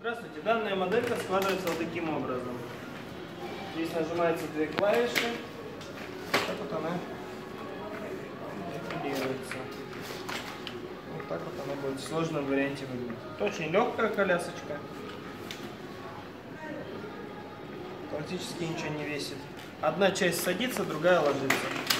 Здравствуйте, данная моделька складывается вот таким образом. Здесь нажимаются две клавиши. Так вот она регулируется. Вот так вот она будет в сложном варианте выглядеть. Это очень легкая колясочка. Практически ничего не весит. Одна часть садится, другая ложится.